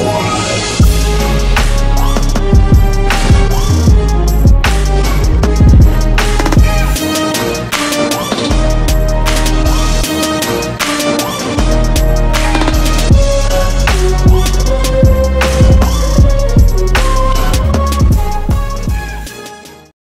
Whoa.